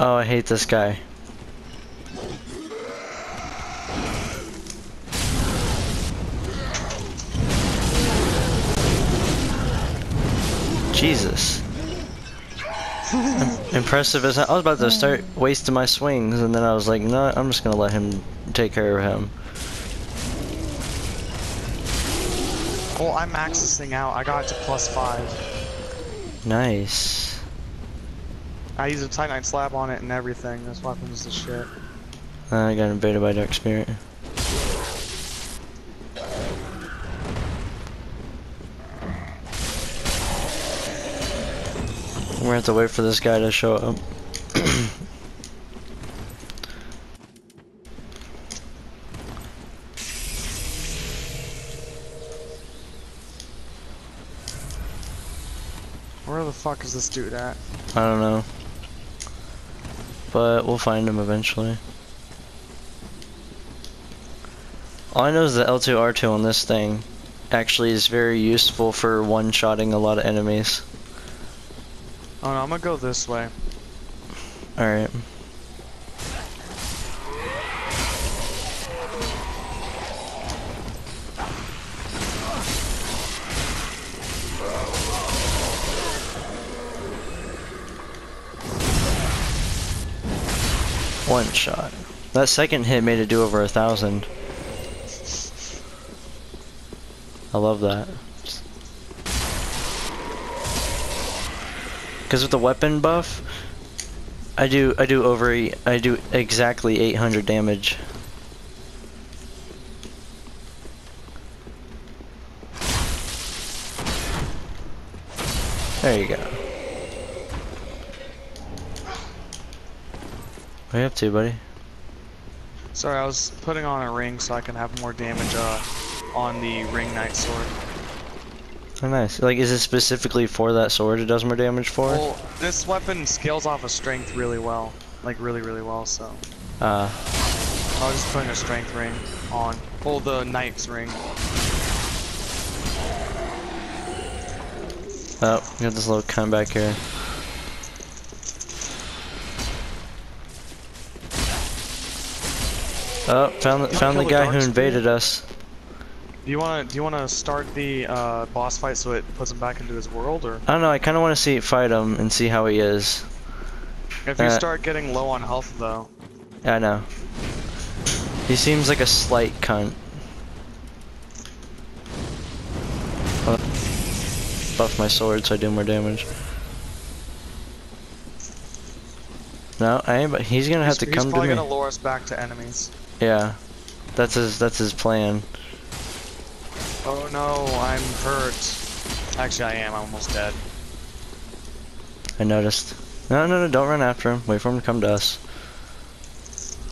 Oh, I hate this guy. Jesus. Impressive as I was about to start wasting my swings, and then I was like, no, I'm just gonna let him take care of him. Well, I maxed this thing out. I got it to plus five. Nice. I used a Titanite slab on it and everything. This weapon's the shit. Uh, I got invaded by Dark Spirit. We're gonna have to wait for this guy to show up. Where the fuck is this dude at? I don't know. But we'll find him eventually. All I know is the L2R2 on this thing actually is very useful for one-shotting a lot of enemies. Oh no, I'm gonna go this way. Alright. Shot. That second hit made it do over a thousand. I love that. Because with the weapon buff, I do I do over I do exactly 800 damage. There you go. What are you up to, buddy? Sorry, I was putting on a ring so I can have more damage uh, on the ring knight sword. Oh, nice. Like, is it specifically for that sword it does more damage for? Well, this weapon scales off of strength really well. Like, really, really well, so. Uh, I was just putting a strength ring on. Well, the knight's ring. oh, we got this little cunt back here. Oh, found the, found the guy who invaded us. Do you wanna do you wanna start the uh, boss fight so it puts him back into his world, or I don't know, I kind of want to see fight him and see how he is. if you Uh, start getting low on health though? I know. He seems like a slight cunt. Oh. Buff my sword so I do more damage. No, I ain't, but he's gonna have he's, to he's come to probably gonna lure us back to enemies. Yeah. That's his that's his plan. Oh no, I'm hurt. Actually, I am. I'm almost dead. I noticed. No, no, no, don't run after him. Wait for him to come to us.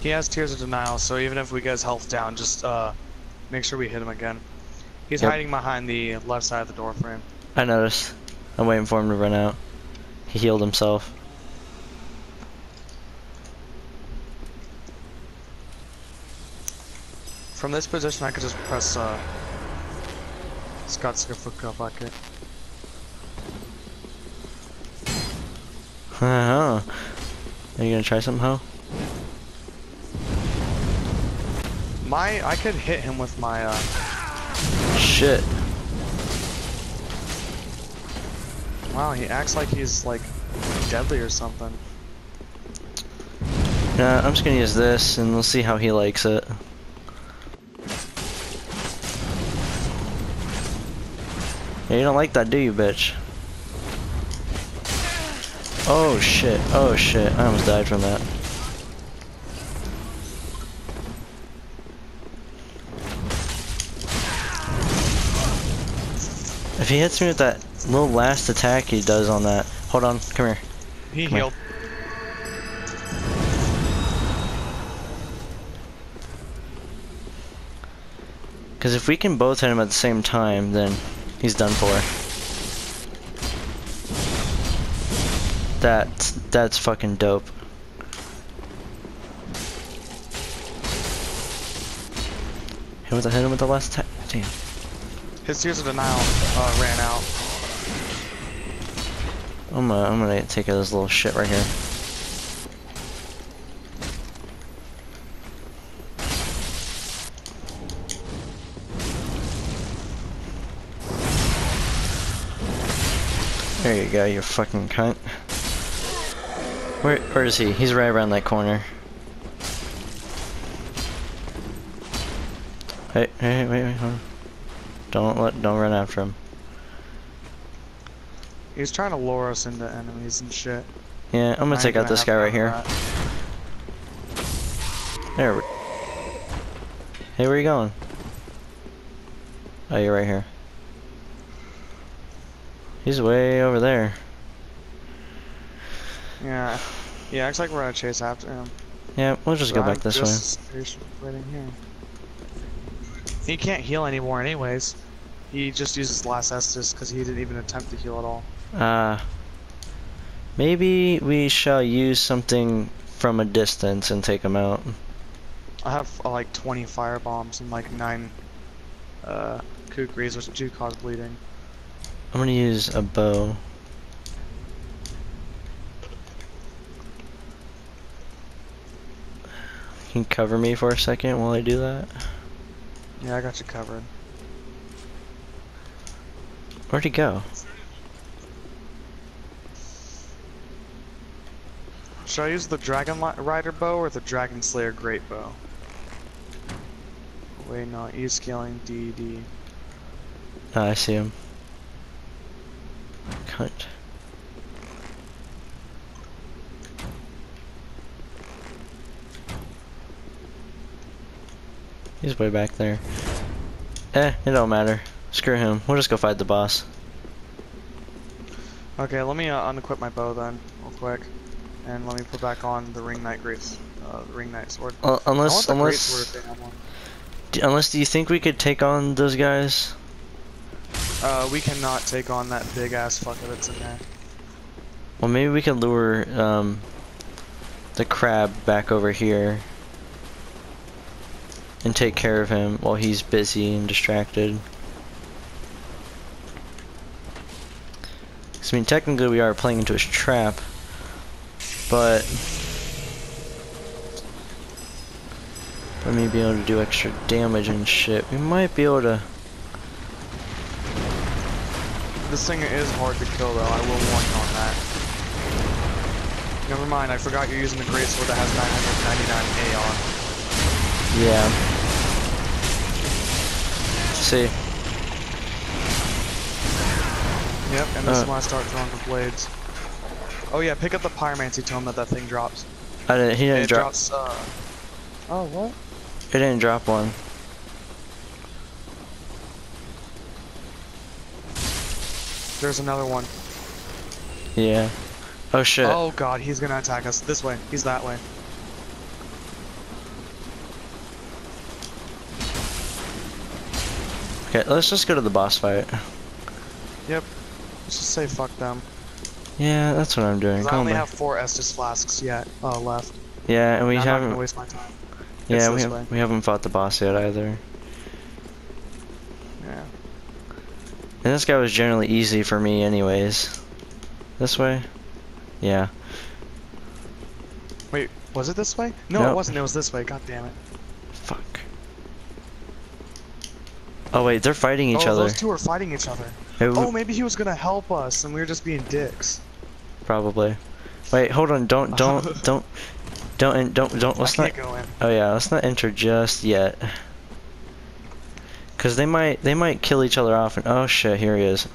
He has Tears of Denial, so even if we get his health down, just uh, make sure we hit him again. He's Yep. hiding behind the left side of the door frame. I noticed. I'm waiting for him to run out. He healed himself. From this position, I could just press uh, Scott Skiffuka bucket. Uh-huh. Are you gonna try Ho? My, I could hit him with my uh, Shit. wow, he acts like he's like deadly or something. Yeah, I'm just gonna use this and we'll see how he likes it. Yeah, you don't like that, do you, bitch? Oh shit, oh shit, I almost died from that. If he hits me with that little last attack he does on that, hold on, come here. He Come here. healed. Because if we can both hit him at the same time, then he's done for. That's, that's fucking dope. Hit with the hit him with the last attack. Damn. His Tears of Denial uh, ran out. I'm gonna, I'm gonna take out this little shit right here. There you go, you fucking cunt. Where, where is he? He's right around that corner. Hey, hey, wait, wait, hold on. Don't let, don't run after him. He's trying to lure us into enemies and shit. Yeah, I'm gonna I take out this guy right here. that. There we Hey, where you going? Oh, you're right here. He's way over there. Yeah. Yeah, acts like we're gonna chase after him. Yeah, we'll just But go back I'm this way. just patient waiting here. He can't heal anymore anyways. He just uses last Estus because he didn't even attempt to heal at all. Uh, maybe we shall use something from a distance and take him out. I have uh, like 20 fire bombs and like 9 uh, kukris, which do cause bleeding. I'm gonna use a bow. Can you cover me for a second while I do that? Yeah, I got you covered. Where'd he go? Should I use the Dragon Rider bow or the Dragon Slayer Great Bow? Wait, no, E scaling D D. Ah, I see him. Cunt. He's way back there. Eh, it don't matter. Screw him. We'll just go fight the boss. Okay, let me uh, unequip my bow then, real quick, and let me put back on the Ring Knight Great, uh, Ring Knight sword. Uh, unless, unless, sword if they have one. d- unless, do you think we could take on those guys? Uh, we cannot take on that big ass fucker that's in there. Well, maybe we could lure um, the crab back over here and take care of him while he's busy and distracted. I mean, technically we are playing into his trap, but let me be able to do extra damage and shit. We might be able to. This thing is hard to kill though, I will warn you on that. Never mind, I forgot you're using the Great Sword that has 999 A on. Yeah. See. Yep, and this Uh. is when I start throwing the blades. Oh yeah, pick up the Pyromancy Tome that that thing drops. I didn't. He didn't it drop. drops, uh... Oh, what? It didn't drop one. There's another one. Yeah. Oh shit. Oh god, he's gonna attack us. This way. He's that way. Okay, let's just go to the boss fight. Yep. Let's just say fuck them. Yeah, that's what I'm doing. I Come only on. have four Estus flasks yet uh, left. Yeah, and we And haven't. waste my time. Yeah, we have, we haven't fought the boss yet either. Yeah. And this guy was generally easy for me, anyways. This way. Yeah. Wait, was it this way? No, Nope. it wasn't. It was this way. God damn it. Oh wait, they're fighting each oh, other. those two are fighting each other. Hey, Oh, maybe he was gonna help us, and we were just being dicks. Probably. Wait, hold on. Don't, don't, don't, don't, don't, don't. Let's not. can't go in. Oh yeah, let's not enter just yet. Cause they might, they might kill each other off. And oh shit, here he is.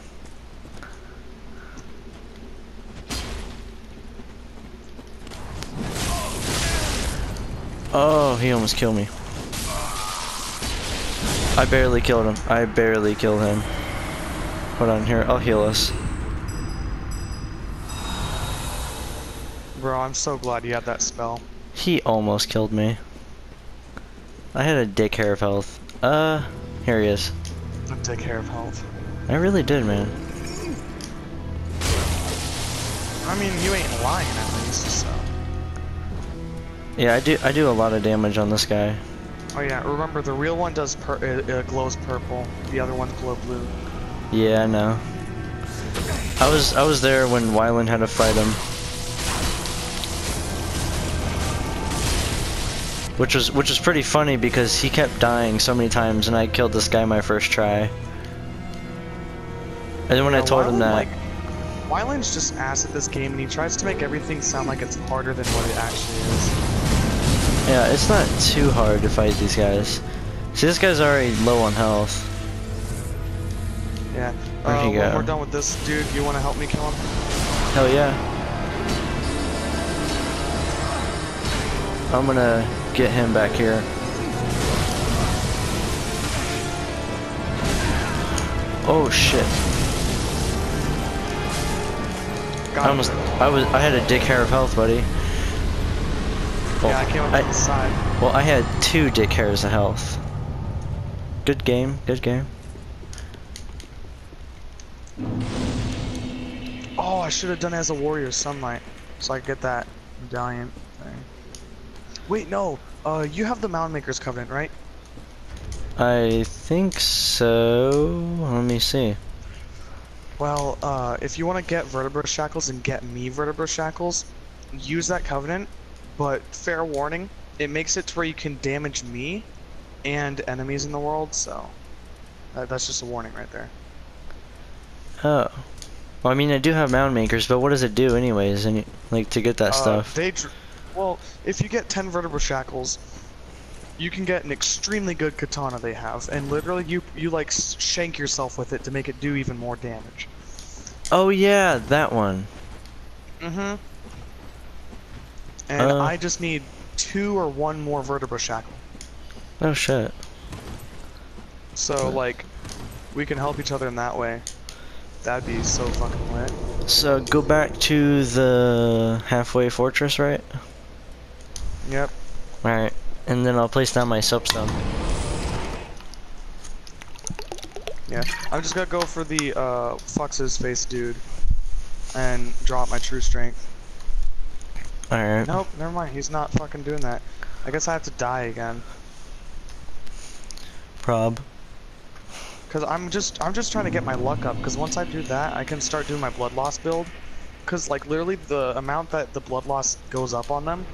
Oh, he almost killed me. I barely killed him. I barely killed him. Hold on here, I'll heal us. Bro, I'm so glad you had that spell. He almost killed me. I had a dick hair of health. Uh, here he is. Don't take care of health. I really did, man. I mean, you ain't lying at least, so. Yeah, I do. I do a lot of damage on this guy. Oh yeah, remember the real one does per it, it glows purple. The other ones glow blue. Yeah, I know. I was I was there when Wyland had to fight him. Which was which was pretty funny because he kept dying so many times and I killed this guy my first try. And then when I Yeah, told him that like, Wyland's just ass at this game, and he tries to make everything sound like it's harder than what it actually is. Yeah, it's not too hard to fight these guys. See, this guy's already low on health. Yeah. Where'd uh, he go? we're done with this, dude, you want to help me kill him? Hell yeah. I'm gonna get him back here. Oh shit. Got I him. almost I was I had a dick hair of health, buddy. Yeah, I came up I- the side. Well, I had two dick hairs of health. Good game, good game. Oh, I should have done it as a warrior sunlight, so I could get that medallion thing. Wait, no. Uh, you have the Mound Maker's Covenant, right? I think so. Let me see. Well, uh, if you want to get Vertebra Shackles and get me Vertebra Shackles, use that Covenant, but fair warning, it makes it to where you can damage me and enemies in the world, so that, that's just a warning right there. Oh. Well, I mean, I do have mound makers, but what does it do anyways? Any like to get that Uh, stuff? They, dr- well, if you get 10 Vertebra Shackles, you can get an extremely good katana they have, and literally you you like shank yourself with it to make it do even more damage. Oh yeah, that one. Mm-hmm. And Uh. I just need two or one more Vertebra Shackle. Oh shit. So like, we can help each other in that way. That'd be so fucking lit. So go back to the halfway fortress, right? Yep. All right, and then I'll place down my soapstone. Yeah. I'm just gonna go for the uh his face dude, and drop my true strength. All right. Nope, never mind. He's not fucking doing that. I guess I have to die again. Prob. Cause I'm just I'm just trying to get my luck up. Cause once I do that, I can start doing my blood loss build. Cause like literally the amount that the blood loss goes up on them,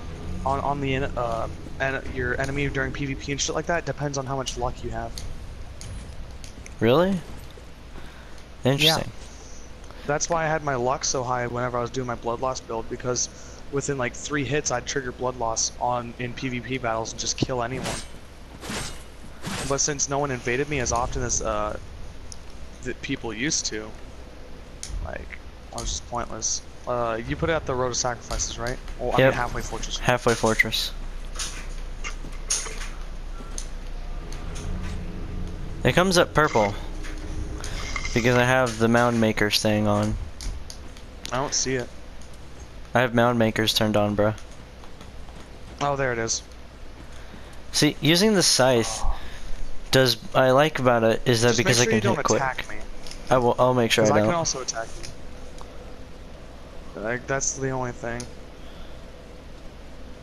on on the uh and your enemy during PvP and shit like that depends on how much luck you have. Really? Interesting. Yeah. That's why I had my luck so high whenever I was doing my blood loss build because within like three hits I'd trigger blood loss on in PvP battles and just kill anyone. But since no one invaded me as often as uh, that people used to, like I was just pointless. Uh, you put it at the road of sacrifices, right? Well, I mean halfway fortress. Halfway fortress. It comes up purple because I have the mound makers thing on. I don't see it. I have mound makers turned on, bro. Oh, there it is. See, using the scythe does I like about it is that Just because sure I can don't hit quick. me, I will. I'll make sure I I can don't. also attack you. Like that's the only thing.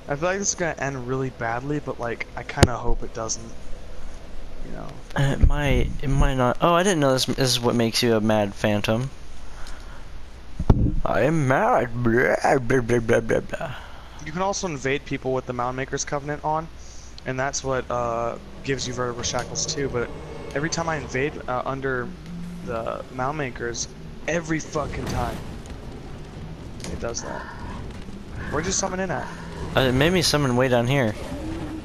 I feel like this is gonna end really badly, but like I kind of hope it doesn't. You know. Uh, It might. It might not. Oh, I didn't know this. This is what makes you a mad phantom. I am mad. Blah, blah, blah, blah, blah, blah. You can also invade people with the Mound Maker's Covenant on, and that's what uh, gives you Vertebra Shackles too. But every time I invade uh, under the Mound Makers, every fucking time, it does that. Where'd you summon in at? Uh, it made me summon way down here.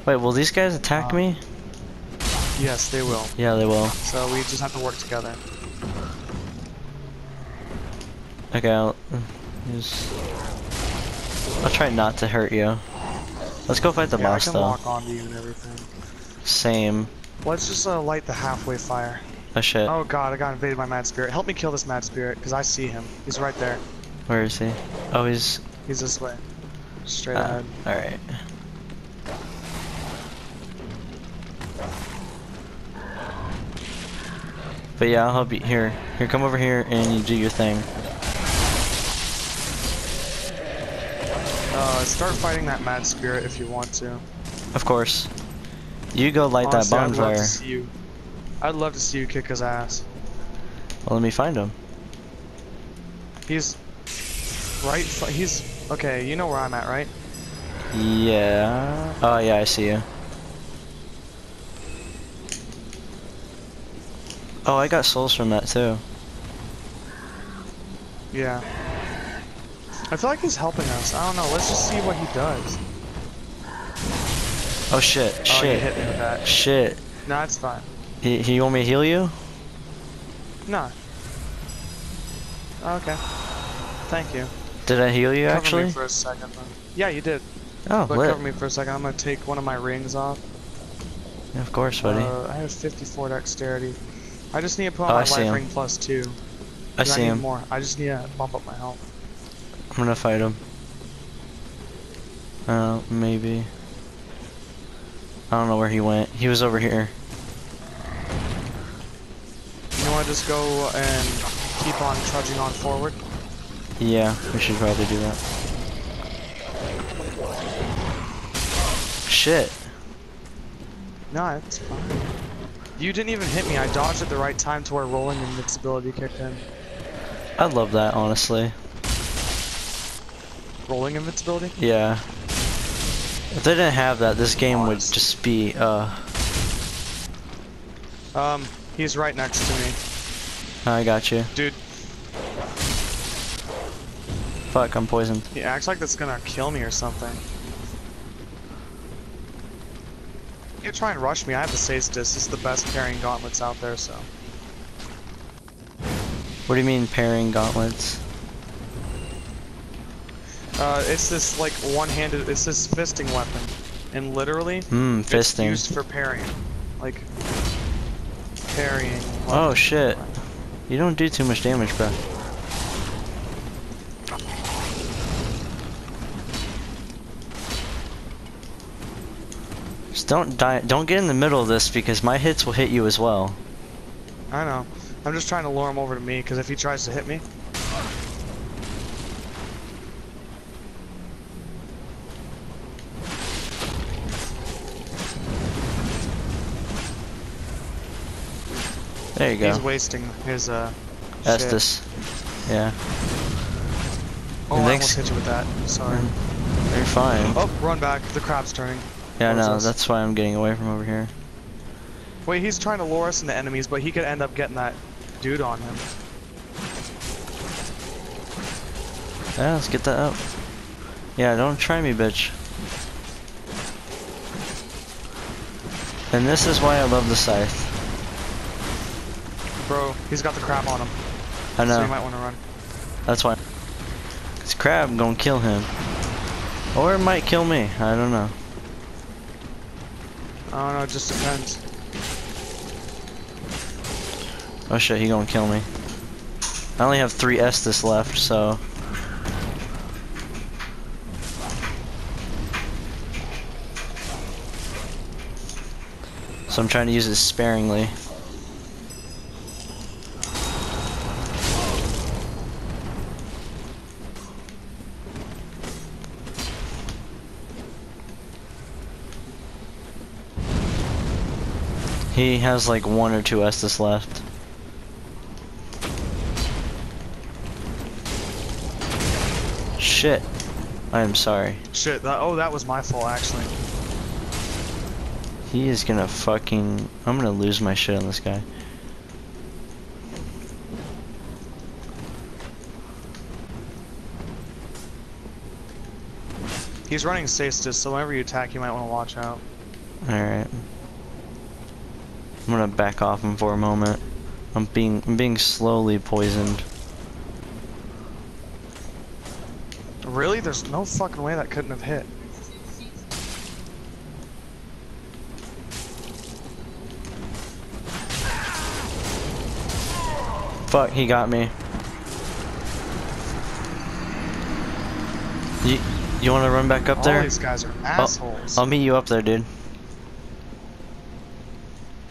Wait, will these guys attack Uh, me? Yes, they will. Yeah, they will. So we just have to work together. Okay, I'll, just, I'll try not to hurt you. Let's go fight the yeah, boss I can though. lock onto you and everything. Same. Let's just uh, light the halfway fire. Oh shit. Oh god, I got invaded by Mad Spirit. Help me kill this Mad Spirit, because I see him. He's right there. Where is he? Oh, he's. He's this way. Straight Uh, ahead. all right. But yeah, I'll help you. Here, here, come over here and you do your thing. Uh, start fighting that Mad Spirit if you want to. Of course. You go light Honestly, that I'd love bonfire. to see you. I'd love to see you kick his ass. Well, let me find him. He's right. He's okay. You know where I'm at, right? Yeah. Oh yeah, I see you. Oh, I got souls from that too. Yeah. I feel like he's helping us. I don't know. Let's just see what he does. Oh shit, Oh, shit, hit me with that. shit. No, it's fine. He, he want me to heal you? No. Okay. Thank you. Did I heal you Cover actually? me for a second. Yeah, you did. Oh, But lit. cover me for a second. I'm gonna take one of my rings off. Yeah, of course, buddy. Uh, I have 54 dexterity. I just need to put on Oh, my life ring plus two. I see I need him. more. I just need to bump up my health. I'm gonna fight him. Uh, maybe. I don't know where he went. He was over here. You wanna just go and keep on trudging on forward? Yeah, we should probably do that. Shit. No, it's fine. You didn't even hit me. I dodged at the right time to where rolling invincibility kicked in. I love that, honestly. Rolling invincibility? Yeah. If they didn't have that, this game would just be, uh, Um, he's right next to me. I got you. Dude, Fuck, I'm poisoned. he acts like that's gonna kill me or something. You try and rush me. I have the Caestus. This is the best parrying gauntlets out there, so. What do you mean pairing gauntlets? Uh, it's this like one-handed. It's this fisting weapon, and literally, Hmm, it's fisting. used for parrying, like parrying. Oh weapon. shit. You don't do too much damage, bro. Just don't die. Don't get in the middle of this because my hits will hit you as well. I know. I'm just trying to lure him over to me because if he tries to hit me, There you go. he's wasting his uh. shit. Estus. Yeah. Oh, I almost hit you with that. Sorry. You're fine. Oh, run back. The crab's turning. yeah, no, us. that's why I'm getting away from over here. Wait, he's trying to lure us into enemies, but he could end up getting that dude on him. Yeah, let's get that up. Yeah, don't try me, bitch. And this is why I love the scythe. Bro, he's got the crab on him. I So know. you might want to run. That's why. This crab gonna kill him. Or it might kill me. I don't know. I don't know, it just depends. Oh shit, he gonna kill me. I only have three Estus left, so. So I'm trying to use it sparingly. He has like one or two Estus left. Shit. I am sorry. Shit, that, oh, that was my fault, actually. He is gonna fucking. I'm gonna lose my shit on this guy. He's running Caestus, so whenever you attack, you might want to watch out. Alright. Gonna back off him for a moment. I'm being I'm being slowly poisoned. Really? There's no fucking way that couldn't have hit. Fuck, he got me. You you wanna run back up All there? these guys are assholes. I'll meet you up there, dude.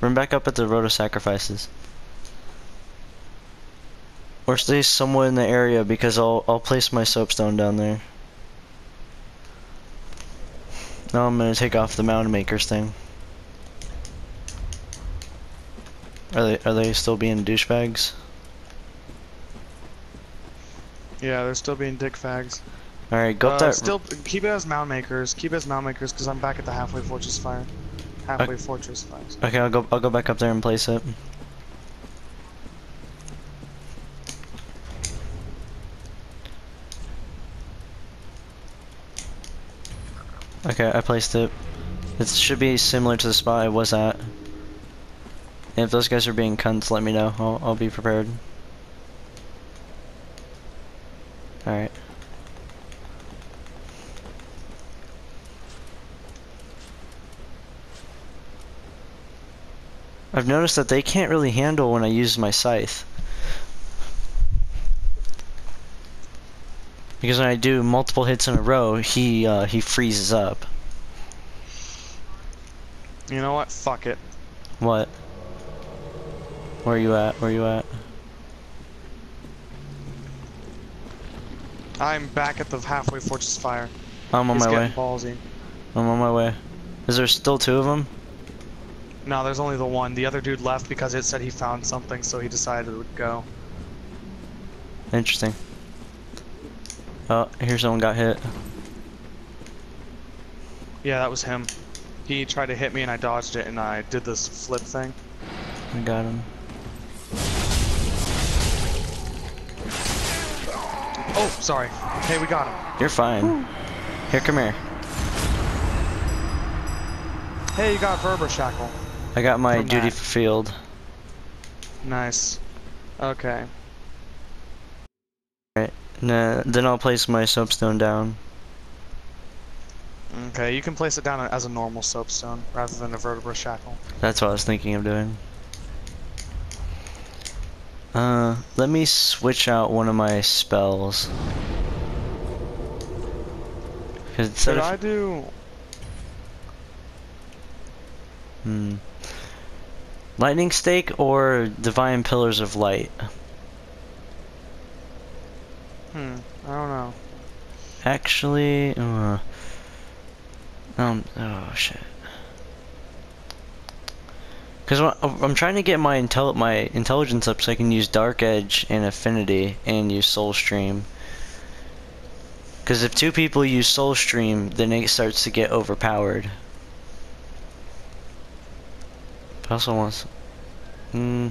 Run back up at the Road of Sacrifices. Or stay somewhere in the area because I'll I'll place my soapstone down there. Now I'm gonna take off the Mound Makers thing. Are they are they still being douchebags? yeah, they're still being dick fags. Alright, go up Uh, that still, keep it as mound makers. Keep it as mound makers, because I'm back at the halfway fortress fire halfway okay. fortress. Okay, I'll go. I'll go back up there and place it. Okay, I placed it. It should be similar to the spot I was at. And if those guys are being cunts, let me know. I'll, I'll be prepared. Alright. I've noticed that they can't really handle when I use my scythe. Because when I do multiple hits in a row, he uh, he freezes up. You know what? Fuck it. What? Where are you at? Where are you at? I'm back at the halfway fortress fire. I'm on He's my way. ballsy. I'm on my way. Is there still two of them? No, there's only the one. The other dude left because it said he found something, so he decided it would go. Interesting. Oh, here someone got hit. Yeah, that was him. He tried to hit me and I dodged it and I did this flip thing. I got him. Oh, sorry. Hey, we got him. You're fine. Here, come here. Hey, you got Vertebra Shackle. I got my duty fulfilled. Nice. Okay. Nah, then I'll place my soapstone down. Okay, you can place it down as a normal soapstone rather than a vertebra shackle. That's what I was thinking of doing. Uh, let me switch out one of my spells. Should I do? Hmm. Lightning Stake or Divine Pillars of Light? Hmm. I don't know. Actually, uh, um, oh shit. Cause I'm trying to get my intel my intelligence up so I can use Dark Edge and Affinity and use Soul Stream. Cause if two people use Soul Stream, then it starts to get overpowered. Also wants, hmm.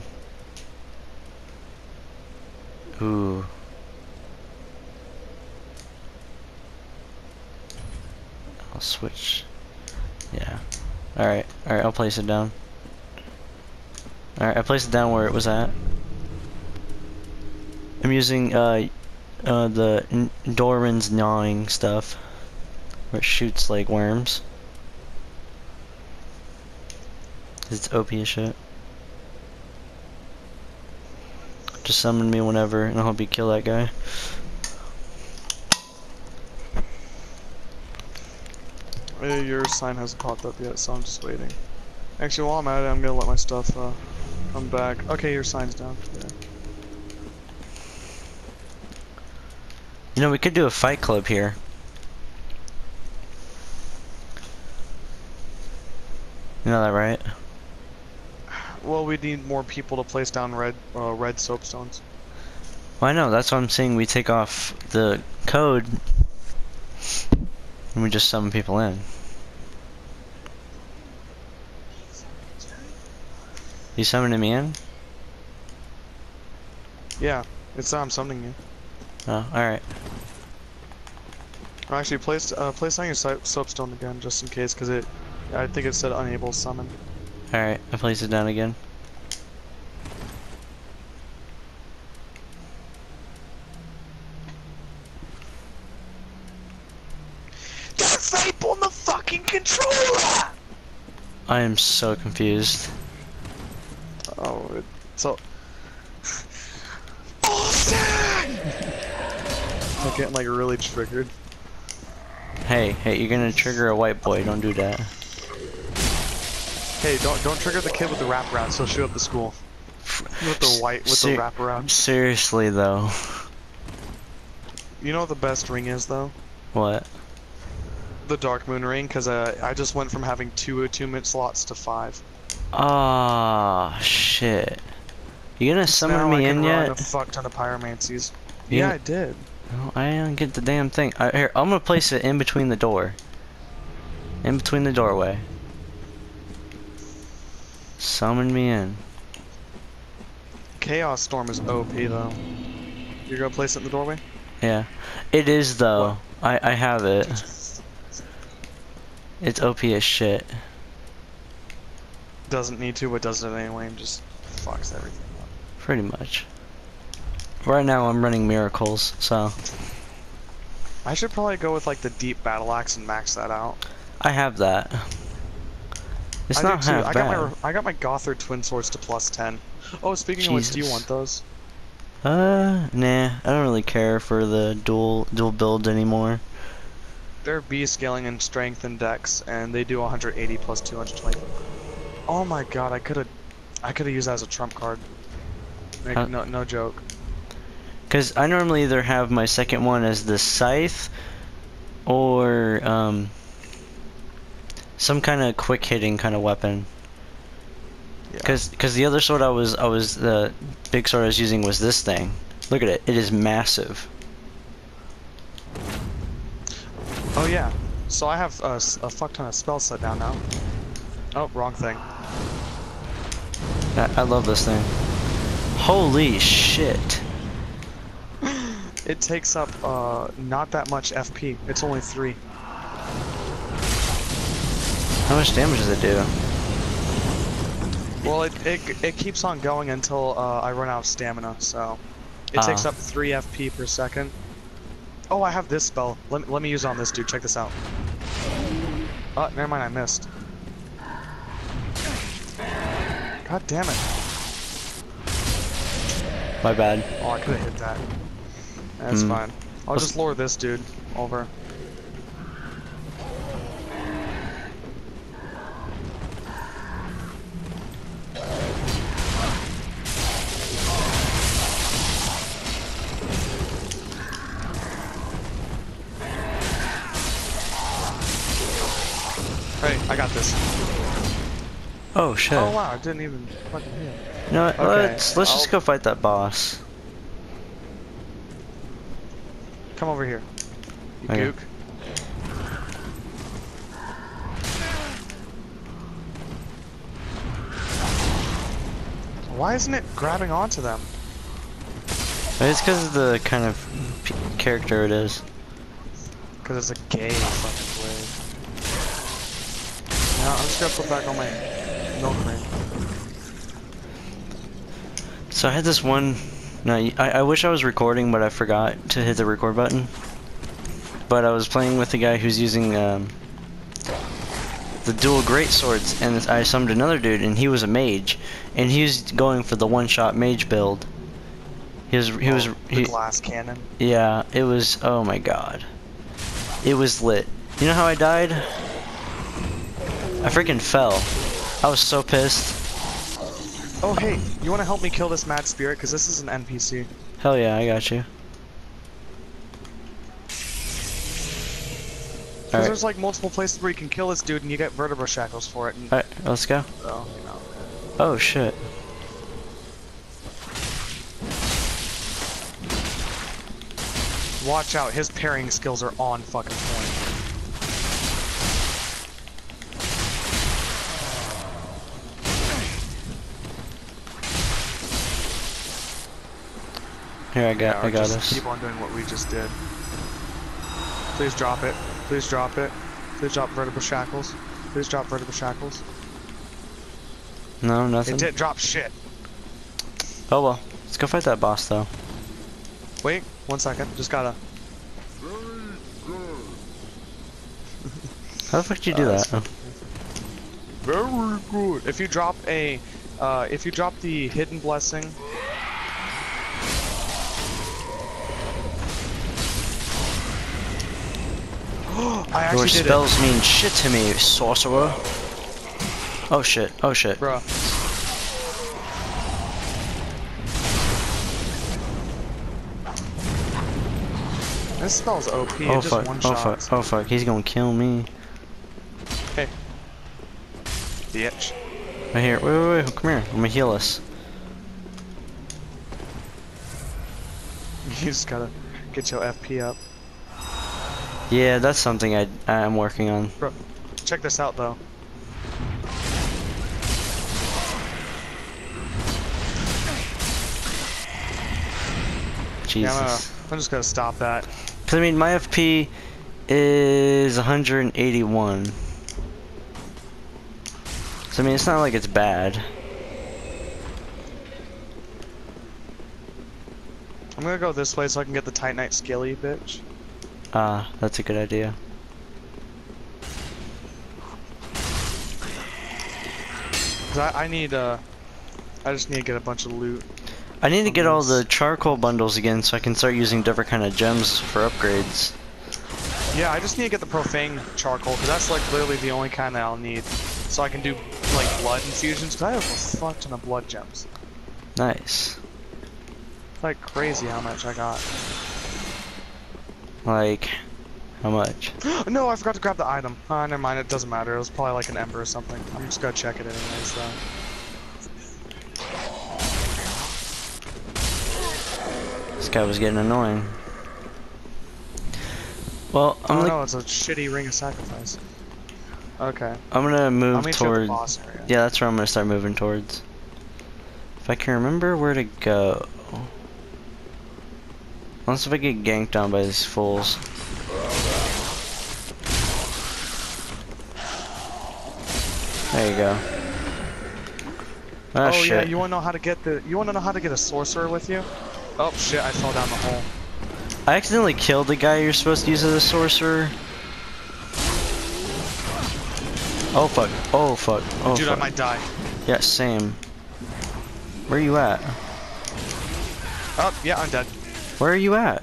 Ooh. I'll switch. Yeah. Alright, alright, I'll place it down. Alright, I placed it down where it was at. I'm using, uh, uh, the Dorhys' gnawing stuff. Where it shoots like worms. It's OP as shit. Just summon me whenever, and I'll help you kill that guy. Eh, Your sign hasn't popped up yet, so I'm just waiting. Actually, while I'm at it, I'm gonna let my stuff uh, come back. Okay, your sign's down. Yeah. You know, we could do a fight club here. You know that, right? Well, we need more people to place down red, uh, red soapstones. Well, I know, that's what I'm saying. We take off the code and we just summon people in. You summoning me in? Yeah, it's I'm summoning you. Oh, alright. Actually, place uh, place down your soapstone again, just in case, because it, I think it said unable summon. Alright, I place it down again. Disable the fucking controller! I am so confused. Oh, it, so. Austin! I'm getting like really triggered. Hey, hey, you're gonna trigger a white boy, don't do that. Hey, don't don't trigger the kid with the wraparound. So shoot up the school with the white with Ser- the wraparound. Seriously, though. You know what the best ring is though? What? The Dark Moon ring, because uh, I just went from having two attunement slots to five. Ah, shit. You gonna summon now me I can in run yet? a fuck ton of pyromancies. You- Yeah, I did. No, I don't get the damn thing. I, here, I'm gonna place it in between the door. In between the doorway. Summon me in. Chaos Storm is OP though. You're gonna place it in the doorway? Yeah. It is though. I, I have it. It's OP as shit. Doesn't need to, but does it anyway and just fucks everything up. Pretty much. Right now I'm running miracles, so I should probably go with like the deep battle axe and max that out. I have that. It's I not half I bad. got my I got my Gotthard twin swords to plus ten. Oh, speaking of which, do you want those? Uh, nah. I don't really care for the dual dual build anymore. They're B scaling in strength and dex, and they do 180 plus 220. Oh my god, I could have, I could have used that as a trump card. Like, Huh? no, no joke. Cause I normally either have my second one as the scythe, or um, some kind of quick hitting kind of weapon. Yeah. Cause, cause the other sword I was, I was the big sword I was using was this thing. Look at it. It is massive. Oh yeah. So I have a fuck ton of spells set down now. Oh, wrong thing. I, I love this thing. Holy shit. It takes up uh not that much FP. It's only three. How much damage does it do? Well, it it, it keeps on going until uh, I run out of stamina. So it takes Ah. up three FP per second. Oh, I have this spell. Let me, let me use it on this dude. Check this out. Oh, never mind. I missed. God damn it. My bad. Oh, I could have hit that. That's Hmm. fine. I'll Let's- just lure this dude over. Shit. Oh wow, I didn't even fucking hit. You know what? Okay, Let's let's just go fight that boss. Come over here. You Okay. gook. Why isn't it grabbing onto them? It's because of the kind of character it is. Because it's a gay fucking blade. Now I'm just gonna put back on my crate. So I had this one. No, I, I wish I was recording, but I forgot to hit the record button. But I was playing with the guy who's using um, the dual great swords, and I summoned another dude, and he was a mage, and he was going for the one-shot mage build. He was he was Oh, the he, glass cannon. yeah. It was oh my god. It was lit. You know how I died? I freaking fell. I was so pissed. Oh hey, you wanna help me kill this mad spirit? Because this is an NPC. Hell yeah, I got you. Because Alright, there's like multiple places where you can kill this dude and you get vertebra shackles for it. And, alright, let's go. so, you know. Oh shit. Watch out, his parrying skills are on fucking point. Here I got, Yeah, I got just us. Keep on doing what we just did. Please drop it. Please drop it. Please drop vertebra shackles. Please drop vertebra shackles. No, nothing. It didn't drop shit. Oh well, let's go fight that boss though. Wait, one second. Just gotta. How the fuck did you do Uh, that? Very good. If you drop a, uh, if you drop the hidden blessing. I Your spells mean shit to me, sorcerer. Oh shit, oh shit. it, bruh. This spell's OP. Oh fuck, oh fuck, oh fuck, he's gonna kill me. Hey. Bitch. Right here, wait, wait, wait, come here, I'm gonna heal us. You just gotta get your FP up. Yeah, that's something I, I'm working on. Bro, check this out though. Yeah, I'm, gonna- Jesus. I'm just gonna stop that. Cause I mean, my FP is 181. So I mean, it's not like it's bad. I'm gonna go this way so I can get the Titanite Scaly bitch. Ah, that's a good idea. 'Cause I, I need, uh, I just need to get a bunch of loot. I need to get all the charcoal bundles again so I can start using different kind of gems for upgrades. Yeah, I just need to get the Profane Charcoal, because that's like literally the only kind that I'll need. So I can do, like, blood infusions, because I have a fuck ton of blood gems. Nice. It's like crazy how much I got. Like, how much? no, I forgot to grab the item. Ah, never mind, it doesn't matter. It was probably like an ember or something. I'm just gonna check it anyways, though. This guy was getting annoying. Well, I'm, oh no, it's a shitty ring of sacrifice. Okay. I'm gonna move I'll meet you at the towards. Yeah, that's where I'm gonna start moving towards. If I can remember where to go. Unless if I get ganked on by these fools. There you go. Ah, oh, Oh, shit. yeah, you wanna know how to get the you wanna know how to get a sorcerer with you? Oh shit, I fell down the hole. I accidentally killed the guy you're supposed to use as a sorcerer. Oh fuck. Oh fuck. Oh Dude, fuck. I might die. Yeah, same. Where are you at? Oh, yeah, I'm dead. Where are you at?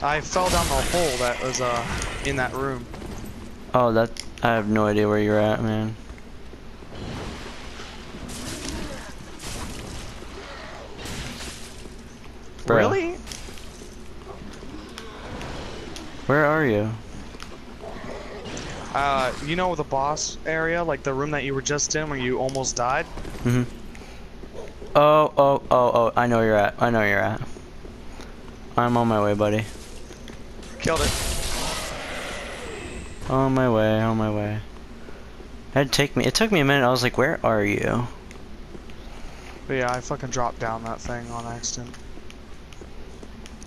I fell down the hole that was uh in that room. Oh, that I have no idea where you're at, man. Bro, Really? Where are you? Uh, you know the boss area, like the room that you were just in where you almost died? Mhm. Oh, oh, oh, oh! I know where you're at. I know where you're at. I'm on my way, buddy. Killed it. On my way. On my way. It'd take me. It took me a minute. I was like, "Where are you?" But yeah, I fucking dropped down that thing on accident.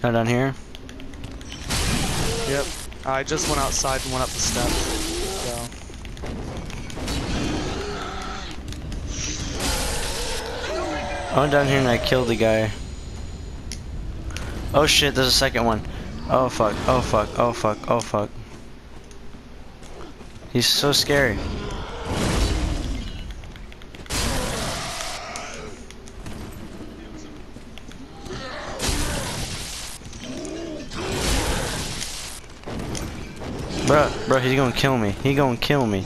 Oh, down here. Yep. I just went outside and went up the steps. I went down here and I killed the guy. Oh shit, there's a second one. Oh fuck, oh fuck, oh fuck, oh fuck. He's so scary. Bro, bro, he's gonna kill me. He gonna kill me.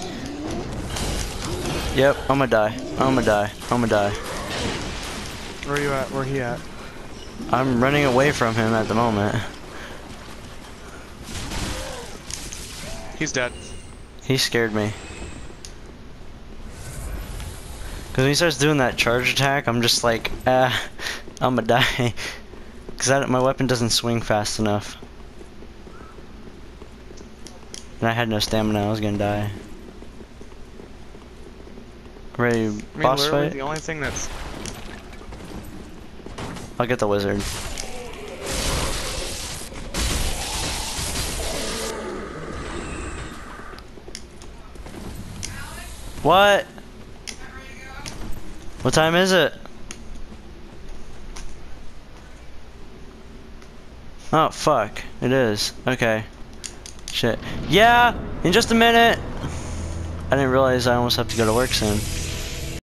Yep, I'ma die. I'ma die. I'ma die. Where are you at? Where he at? I'm running away from him at the moment. He's dead. He scared me. Cause when he starts doing that charge attack, I'm just like, ah, I'ma die. Cause I, my weapon doesn't swing fast enough. And I had no stamina, I was gonna die. Ready, I mean, boss fight? the only thing that's I'll get the wizard. What? What time is it? Oh, fuck. It is. Okay. Shit. Yeah! In just a minute! I didn't realize I almost have to go to work soon.